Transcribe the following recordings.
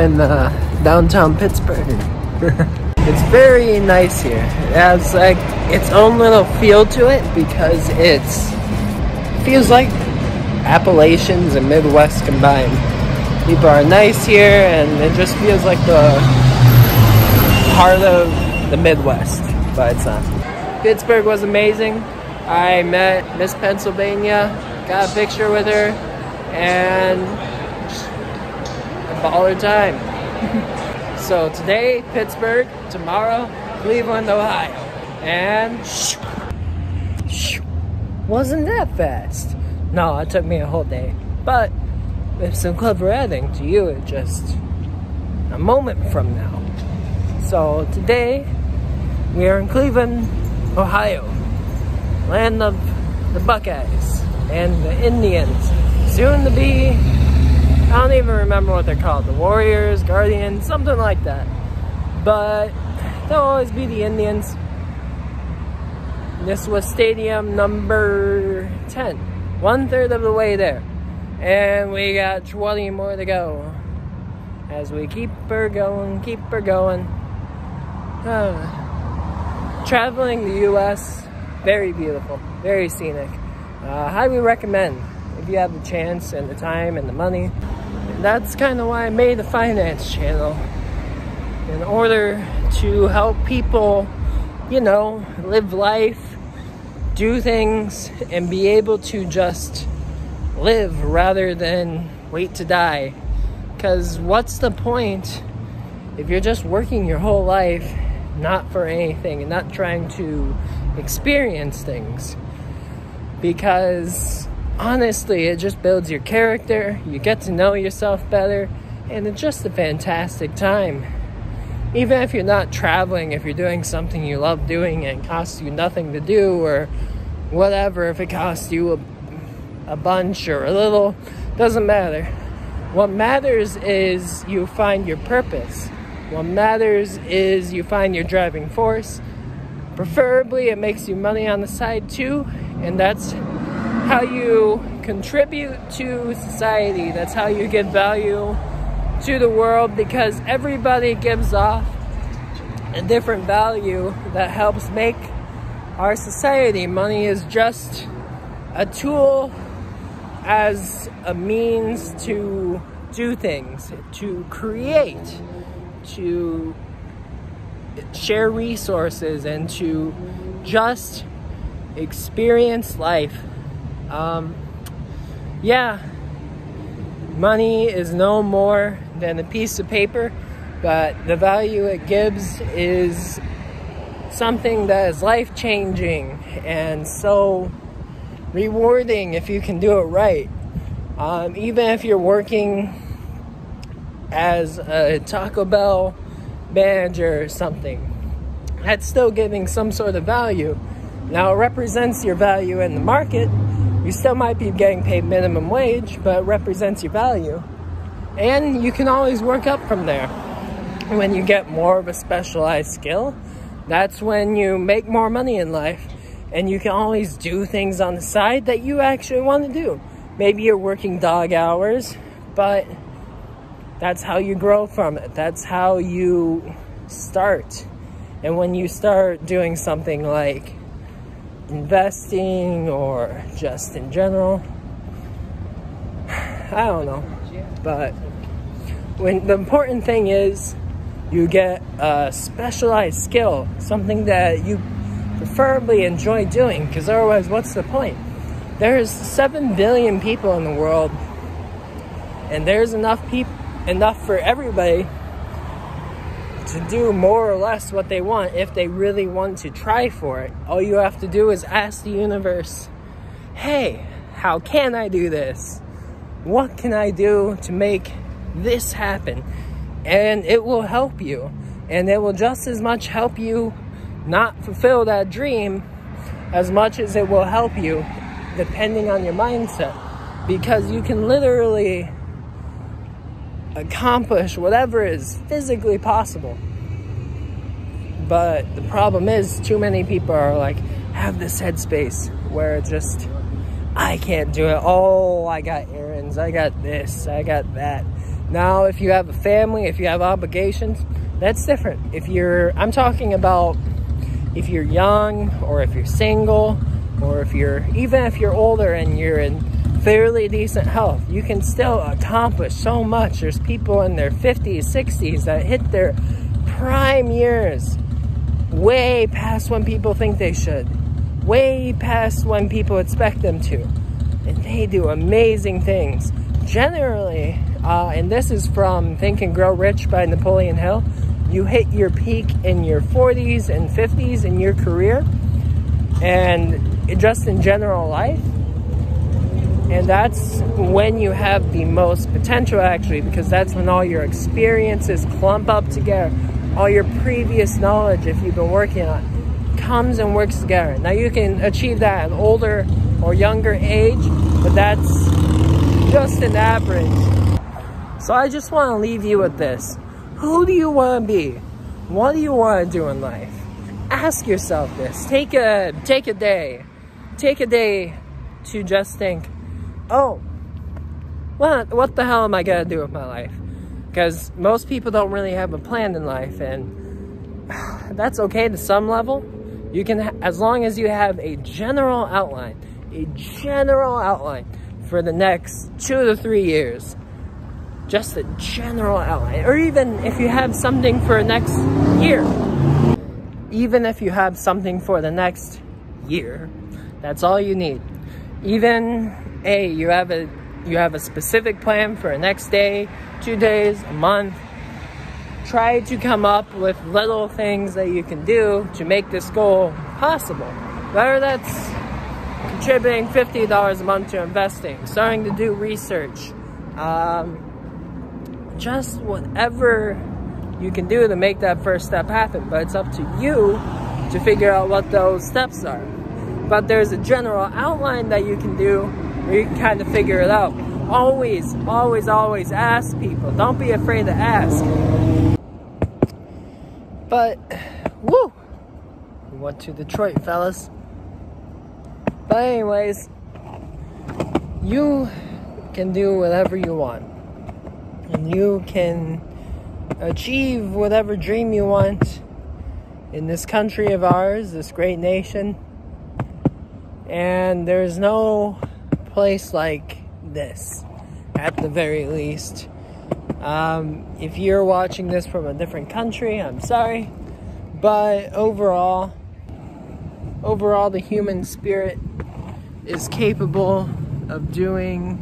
Here we are in uh, downtown Pittsburgh. it's very nice here. It has like its own little feel to it because it's feels like Appalachians and Midwest combined. People are nice here and it just feels like the heart of the Midwest, but it's not. Pittsburgh was amazing. I met Miss Pennsylvania, got a picture with her, and baller time. so today, Pittsburgh, tomorrow, Cleveland, Ohio. And wasn't that fast. No, it took me a whole day. But with some clever editing to you, it just a moment from now. So today, we are in Cleveland, Ohio, land of the Buckeyes and the Indians, soon to be, don't even remember what they're called, the Warriors, Guardians, something like that. But they'll always be the Indians. This was stadium number 10, one third of the way there. And we got 20 more to go as we keep her going, keep her going. Uh, traveling the U.S., very beautiful, very scenic. Uh, highly recommend if you have the chance and the time and the money. That's kind of why I made the finance channel in order to help people, you know, live life, do things, and be able to just live rather than wait to die. Because what's the point if you're just working your whole life not for anything and not trying to experience things. Because honestly, it just builds your character, you get to know yourself better, and it's just a fantastic time. Even if you're not traveling, if you're doing something you love doing and costs you nothing to do, or whatever, if it costs you a, a bunch or a little, doesn't matter. What matters is you find your purpose what matters is you find your driving force. Preferably, it makes you money on the side too, and that's how you contribute to society. That's how you give value to the world because everybody gives off a different value that helps make our society. Money is just a tool as a means to do things, to create to share resources and to just experience life. Um, yeah, money is no more than a piece of paper, but the value it gives is something that is life changing and so rewarding if you can do it right. Um, even if you're working as a Taco Bell manager or something. That's still giving some sort of value. Now, it represents your value in the market. You still might be getting paid minimum wage, but it represents your value. And you can always work up from there. When you get more of a specialized skill, that's when you make more money in life. And you can always do things on the side that you actually want to do. Maybe you're working dog hours, but that's how you grow from it. That's how you start. And when you start doing something like investing or just in general, I don't know. But when the important thing is you get a specialized skill, something that you preferably enjoy doing, because otherwise, what's the point? There's 7 billion people in the world, and there's enough people enough for everybody to do more or less what they want if they really want to try for it. All you have to do is ask the universe, hey, how can I do this? What can I do to make this happen? And it will help you. And it will just as much help you not fulfill that dream as much as it will help you depending on your mindset. Because you can literally accomplish whatever is physically possible. But the problem is, too many people are like, have this headspace where it's just, I can't do it. Oh, I got errands, I got this, I got that. Now, if you have a family, if you have obligations, that's different. If you're, I'm talking about if you're young or if you're single or if you're, even if you're older and you're in fairly decent health, you can still accomplish so much. There's people in their 50s, 60s that hit their prime years way past when people think they should, way past when people expect them to. And they do amazing things. Generally, uh, and this is from Think and Grow Rich by Napoleon Hill, you hit your peak in your 40s and 50s in your career and just in general life. And that's when you have the most potential, actually, because that's when all your experiences clump up together all your previous knowledge, if you've been working on, comes and works together. Now you can achieve that at an older or younger age, but that's just an average. So I just want to leave you with this. Who do you want to be? What do you want to do in life? Ask yourself this. Take a take a day. Take a day to just think, "Oh, what what the hell am I going to do with my life?" because most people don't really have a plan in life and that's okay to some level. You can as long as you have a general outline a general outline for the next two to three years. Just a general outline or even if you have something for the next year. Even if you have something for the next year that's all you need. Even a you have a you have a specific plan for a next day, two days, a month. Try to come up with little things that you can do to make this goal possible. Whether that's contributing $50 a month to investing, starting to do research, um, just whatever you can do to make that first step happen. But it's up to you to figure out what those steps are. But there's a general outline that you can do you can kind of figure it out. Always, always, always ask people. Don't be afraid to ask. But, woo! We went to Detroit, fellas. But anyways, you can do whatever you want. And you can achieve whatever dream you want in this country of ours, this great nation. And there's no place like this, at the very least. Um, if you're watching this from a different country, I'm sorry. But overall, overall, the human spirit is capable of doing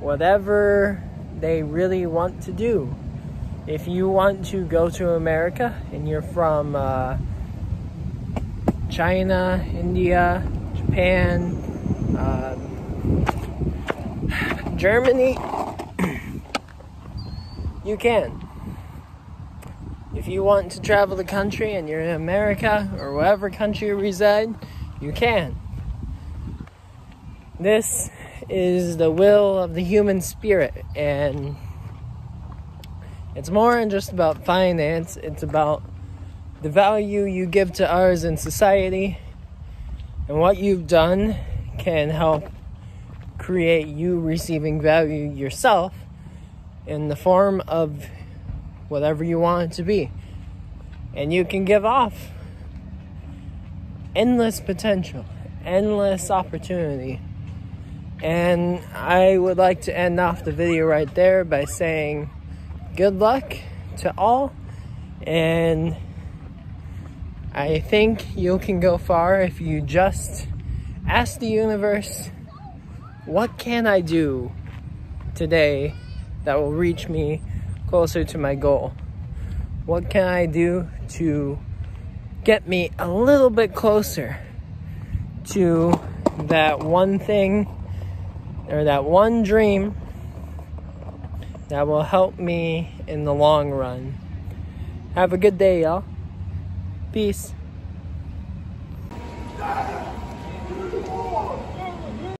whatever they really want to do. If you want to go to America and you're from uh, China, India, Japan, uh, Germany, you can. If you want to travel the country and you're in America or whatever country you reside, you can. This is the will of the human spirit, and it's more than just about finance, it's about the value you give to ours in society, and what you've done can help create you receiving value yourself in the form of whatever you want it to be. And you can give off endless potential, endless opportunity. And I would like to end off the video right there by saying good luck to all. And I think you can go far if you just ask the universe what can I do today that will reach me closer to my goal? What can I do to get me a little bit closer to that one thing or that one dream that will help me in the long run? Have a good day, y'all. Peace.